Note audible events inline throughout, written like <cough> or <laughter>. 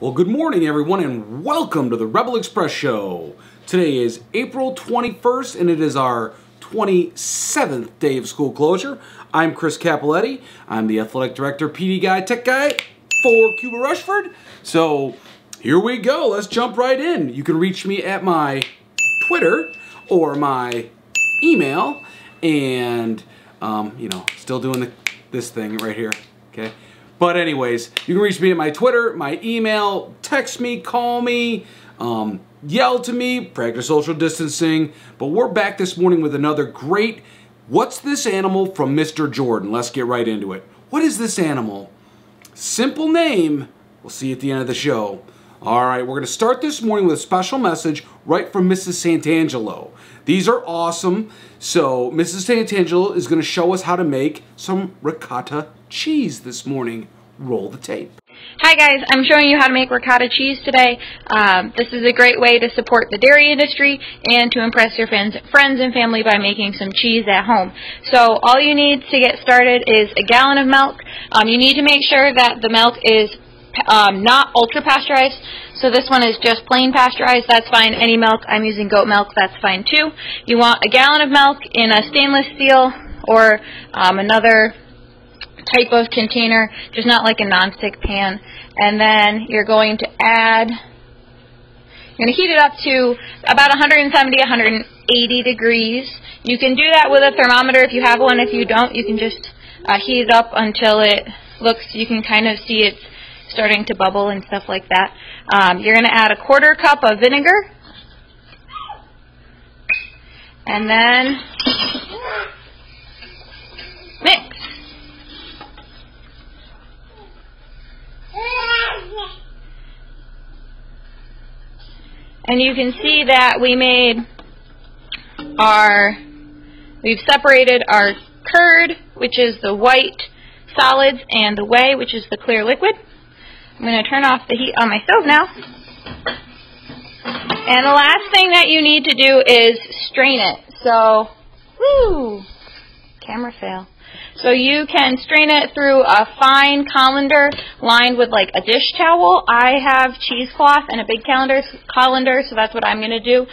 Well, good morning, everyone, and welcome to the Rebel Express Show. Today is April 21st, and it is our 27th day of school closure. I'm Chris Capoletti. I'm the athletic director, PD guy, tech guy for Cuba Rushford. So here we go. Let's jump right in. You can reach me at my Twitter or my email, and um, you know, still doing the, this thing right here. Okay. But anyways, you can reach me at my Twitter, my email, text me, call me, um, yell to me, practice social distancing. But we're back this morning with another great What's This Animal from Mr. Jordan. Let's get right into it. What is this animal? Simple name. We'll see you at the end of the show. All right, we're going to start this morning with a special message right from Mrs. Santangelo. These are awesome. So, Mrs. Santangelo is going to show us how to make some ricotta cheese this morning. Roll the tape. Hi guys, I'm showing you how to make ricotta cheese today. Um, this is a great way to support the dairy industry and to impress your friends, friends and family by making some cheese at home. So all you need to get started is a gallon of milk. Um, you need to make sure that the milk is um, not ultra pasteurized. So this one is just plain pasteurized, that's fine. Any milk, I'm using goat milk, that's fine too. You want a gallon of milk in a stainless steel or um, another type of container, just not like a nonstick pan. And then you're going to add, you're going to heat it up to about 170, 180 degrees. You can do that with a thermometer if you have one. If you don't, you can just uh, heat it up until it looks, you can kind of see it's starting to bubble and stuff like that. Um, you're going to add a quarter cup of vinegar. And then mix. And you can see that we made our, we've separated our curd, which is the white solids, and the whey, which is the clear liquid. I'm going to turn off the heat on my stove now. And the last thing that you need to do is strain it. So, whoo, camera fail. So you can strain it through a fine colander lined with like a dish towel. I have cheesecloth and a big colander, colander, so that's what I'm going to do.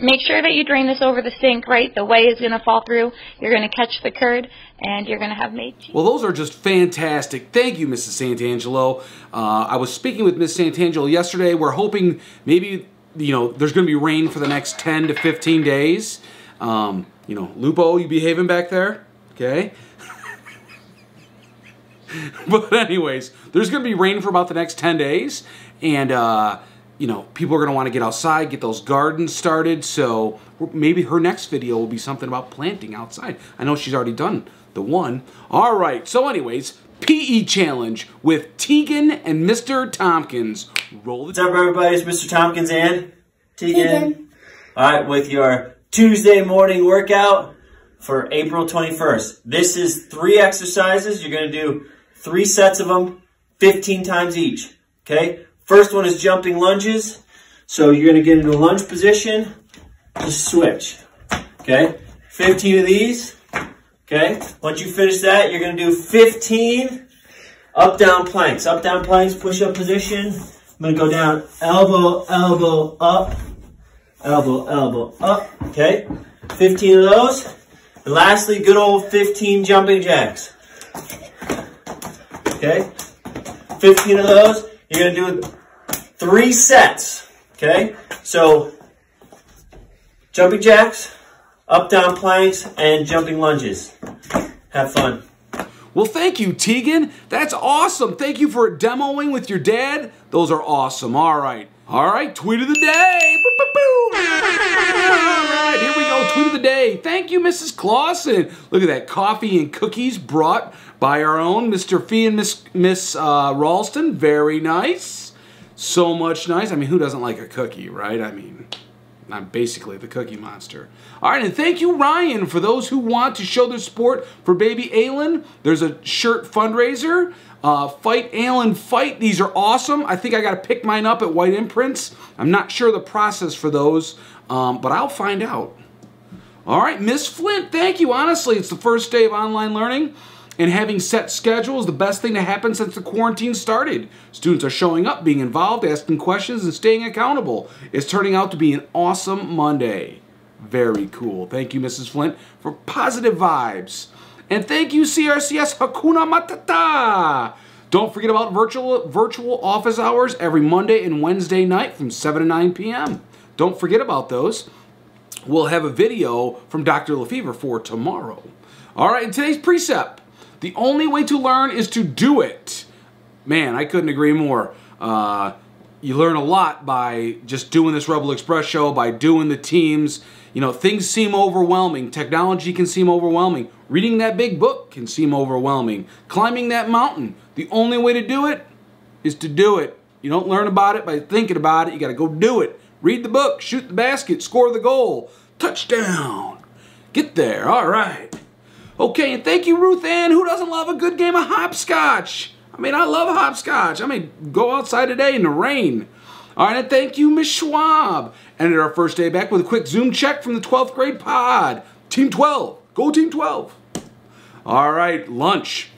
Make sure that you drain this over the sink, right? The whey is going to fall through. You're going to catch the curd, and you're going to have made cheese. Well, those are just fantastic. Thank you, Mrs. Santangelo. Uh, I was speaking with Miss Santangelo yesterday. We're hoping maybe, you know, there's going to be rain for the next 10 to 15 days. Um, you know, Lupo, you behaving back there? Okay. <laughs> but anyways, there's going to be rain for about the next 10 days. And, uh, you know, people are going to want to get outside, get those gardens started. So maybe her next video will be something about planting outside. I know she's already done the one. All right. So anyways, PE challenge with Tegan and Mr. Tompkins. Roll the What's up, everybody? It's Mr. Tompkins and Tegan. All right, with your Tuesday morning workout for April 21st. This is three exercises. You're going to do three sets of them, 15 times each. Okay? First one is jumping lunges. So you're to get into a lunge position, just switch. Okay? 15 of these. Okay? Once you finish that, you're to do 15 up down planks. Up down planks, push up position. I'm to go down elbow, elbow, up, elbow, elbow, up. Okay? 15 of those. And lastly, good old 15 jumping jacks. Okay? 15 of those. You're going to do three sets. Okay? So, jumping jacks, up down planks, and jumping lunges. Have fun. Well, thank you, Tegan. That's awesome. Thank you for demoing with your dad. Those are awesome. All right. All right, tweet of the day. Boop, boop, boop. All right, here we go. Tweet of the day. Thank you, Mrs. Clausen. Look at that coffee and cookies brought by our own Mr. Fee and Miss Miss uh, Ralston. Very nice. So much nice. I mean, who doesn't like a cookie, right? I mean, I'm basically the cookie monster. All right, and thank you, Ryan, for those who want to show their support for baby Aylin. There's a shirt fundraiser. Uh, fight Aylin Fight. These are awesome. I think I got to pick mine up at White Imprints. I'm not sure the process for those, um, but I'll find out. All right, Miss Flint, thank you. Honestly, it's the first day of online learning. And having set schedules the best thing to happen since the quarantine started. Students are showing up, being involved, asking questions, and staying accountable. It's turning out to be an awesome Monday. Very cool. Thank you, Mrs. Flint, for positive vibes. And thank you, CRCS Hakuna Matata. Don't forget about virtual virtual office hours every Monday and Wednesday night from 7 to 9 p.m. Don't forget about those. We'll have a video from Dr. Lefevre for tomorrow. All right, in today's precept, the only way to learn is to do it. Man, I couldn't agree more. Uh, you learn a lot by just doing this Rebel Express show, by doing the teams. You know, things seem overwhelming. Technology can seem overwhelming. Reading that big book can seem overwhelming. Climbing that mountain. The only way to do it is to do it. You don't learn about it by thinking about it. You got to go do it. Read the book, shoot the basket, score the goal. Touchdown. Get there. All right. Okay, and thank you, Ruth Ann. Who doesn't love a good game of hopscotch? I mean, I love hopscotch. I mean, go outside today in the rain. All right, and thank you, Miss Schwab. Ended our first day back with a quick Zoom check from the 12th grade pod. Team 12. Go Team 12. All right, lunch.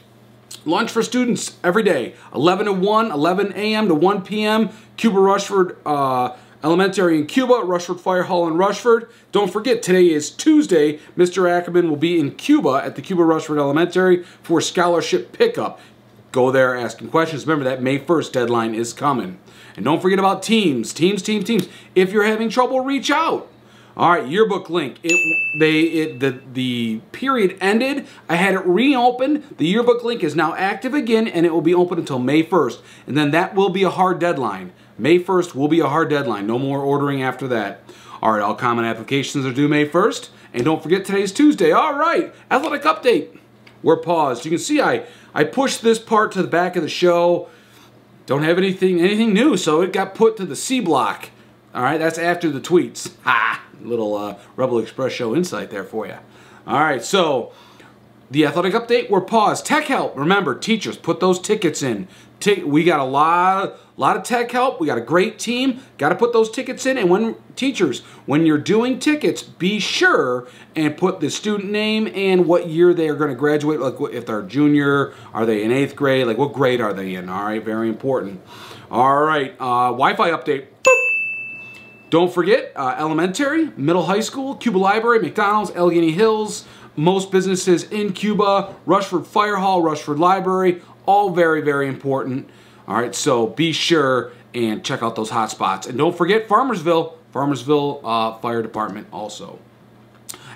Lunch for students every day, 11 to 1, 11 a.m. to 1 p.m. Cuba Rushford uh, Elementary in Cuba, Rushford Fire Hall in Rushford. Don't forget, today is Tuesday. Mr. Ackerman will be in Cuba at the Cuba Rushford Elementary for scholarship pickup. Go there asking questions. Remember that May 1st deadline is coming. And don't forget about teams, teams, teams, teams. If you're having trouble, reach out. All right, yearbook link. It they it the the period ended. I had it reopened. The yearbook link is now active again, and it will be open until May 1st. And then that will be a hard deadline. May 1st will be a hard deadline. No more ordering after that. All right, all common applications are due May 1st. And don't forget today's Tuesday. All right, athletic update. We're paused. You can see I I pushed this part to the back of the show. Don't have anything anything new, so it got put to the C block. All right, that's after the tweets. Ha! Little uh, Rebel Express show insight there for you. All right, so the athletic update, we're paused. Tech help, remember, teachers, put those tickets in. We got a lot, lot of tech help. We got a great team. Got to put those tickets in. And when teachers, when you're doing tickets, be sure and put the student name and what year they are going to graduate. Like if they're junior, are they in eighth grade? Like what grade are they in? All right, very important. All right, uh, Wi-Fi update. Don't forget, uh, elementary, middle high school, Cuba Library, McDonald's, Allegheny Hills, most businesses in Cuba, Rushford Fire Hall, Rushford Library, all very, very important. All right, so be sure and check out those hot spots. And don't forget Farmersville, Farmersville uh, Fire Department also.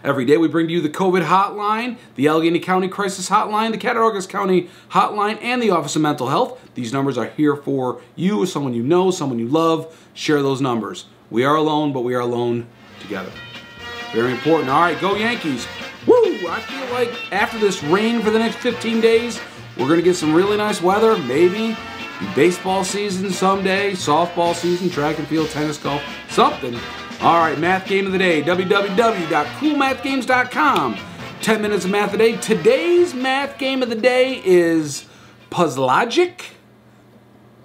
Every day we bring to you the COVID hotline, the Allegany County Crisis Hotline, the Cattaraugus County Hotline, and the Office of Mental Health. These numbers are here for you, someone you know, someone you love. Share those numbers. We are alone, but we are alone together. Very important. All right, go Yankees. I feel like after this rain for the next 15 days, we're going to get some really nice weather. Maybe baseball season someday, softball season, track and field, tennis, golf, something. All right, math game of the day, www.coolmathgames.com. 10 minutes of math a day. Today's math game of the day is Puzzlogic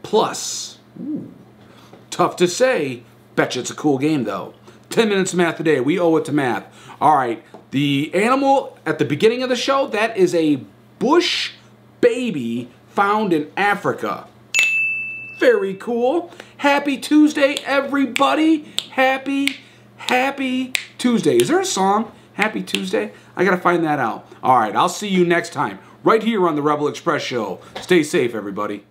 Plus. Ooh. Tough to say, Betcha it's a cool game though. 10 minutes of math a day. We owe it to math. All right. The animal at the beginning of the show, that is a bush baby found in Africa. Very cool. Happy Tuesday, everybody. Happy, happy Tuesday. Is there a song? Happy Tuesday? I got to find that out. All right. I'll see you next time right here on the Rebel Express Show. Stay safe, everybody.